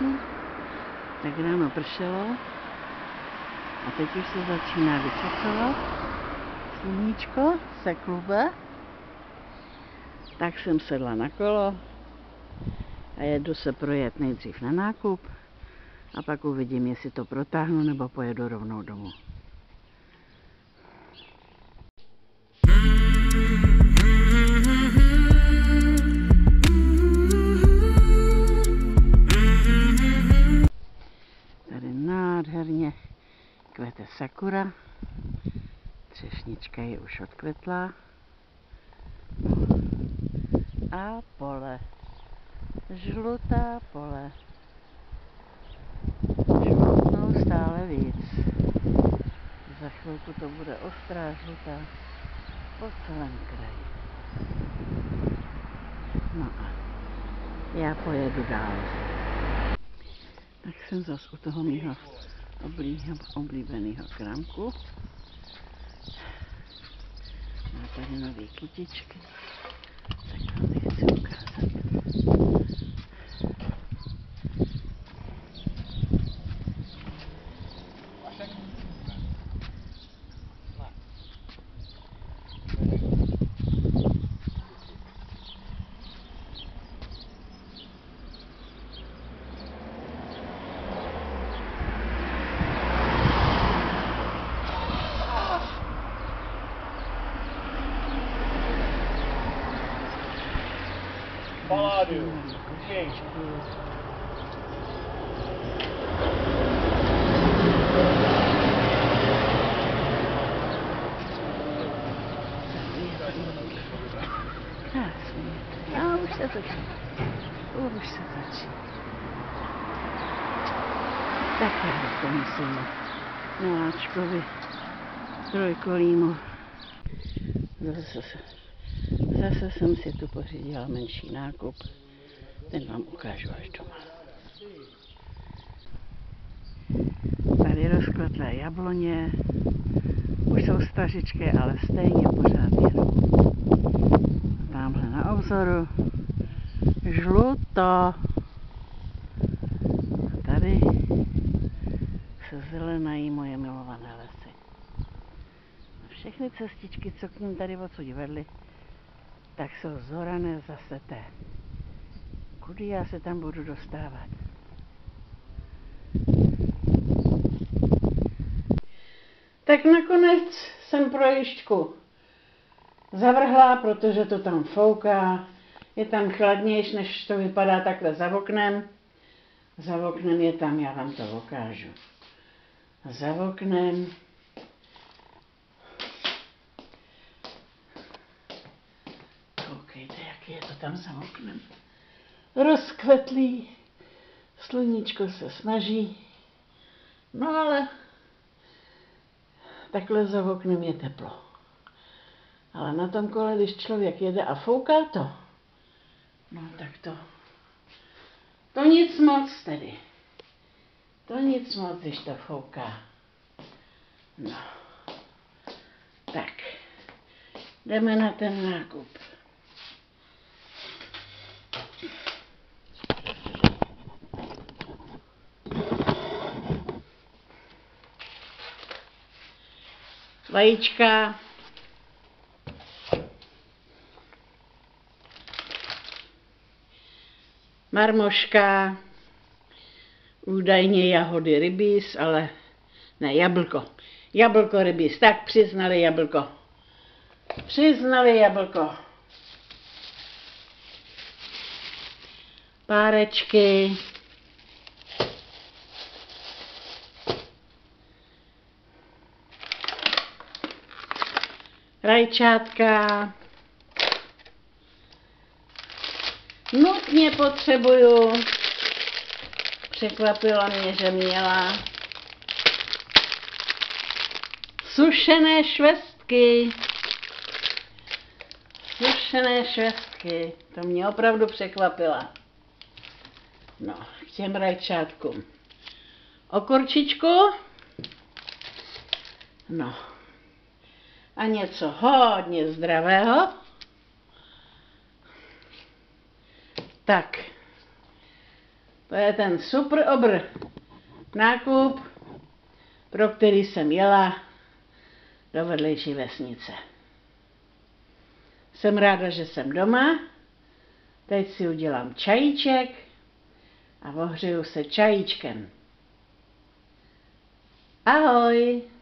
dobře. Tak ráno pršelo. A teď už se začíná vyčasovat. Sluníčko se klube. Tak jsem sedla na kolo a jedu se projet nejdřív na nákup a pak uvidím, jestli to protáhnu nebo pojedu rovnou domů. Sakura. Třešnička je už odkvetlá. A pole. Žlutá pole. Žlutnou stále víc. Za chvilku to bude ostrá žlutá po celém kraji. No a já pojedu dál. Tak jsem zas u toho mýho oblíbeného krámku. Má tady nové kytičky. Tak vám je Paládium. Quem? Krásný. A už se točí. Už se točí. Tak já to musím miláčkovi trojkolímu. Zase, se- zase jsem si tu pořídila menší nákup. Ten vám ukážu až doma. Tady rozkvetlé jabloně. Už jsou stařičké, ale stejně pořád jedou. Tamhle na obzoru. Žluto. A tady se zelenají moje milované lesy. Všechny cestičky, co k ním tady odsud vedly, tak jsou zorané zase té. Kudy já se tam budu dostávat? Tak nakonec jsem projišťku zavrhla, protože to tam fouká. Je tam chladnější, než to vypadá takhle za oknem. Za oknem je tam, já vám to ukážu. Za oknem Jak je to tam za oknem. Rozkvetlý. Sluníčko se snaží. No ale takhle za oknem je teplo. Ale na tom kole, když člověk jede a fouká to, no tak to, to nic moc tedy. To nic moc, když to fouká. No. Tak. Jdeme na ten nákup. Vajíčka. Marmoška. Údajně jahody rybíz, ale ne, jablko. Jablko rybíz. Tak přiznali jablko. Přiznali jablko. Párečky. Rajčátka. Nutně potřebuju. Překvapilo mě, že měla sušené švestky. Sušené švestky. To mě opravdu překvapila. No, k těm rajčátkům. Okurčičku. No. A něco hodně zdravého. Tak. To je ten super obr nákup, pro který jsem jela do vedlejší vesnice. Jsem ráda, že jsem doma. Teď si udělám čajíček a ohřeju se čajíčkem. Ahoj!